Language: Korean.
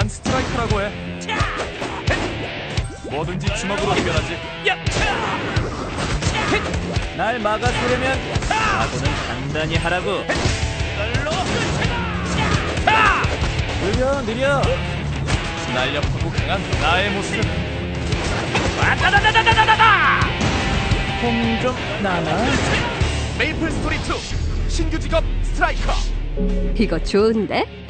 난 스트라이커라고 해. 뭐든지 주먹으로 해결하지. 날 막아서려면 각오는 단단히 하라고. 느려 느려. 날렵하고 강한 나의 모습. 폼 좀 나나? 메이플 스토리 2 신규 직업 스트라이커. 이거 좋은데?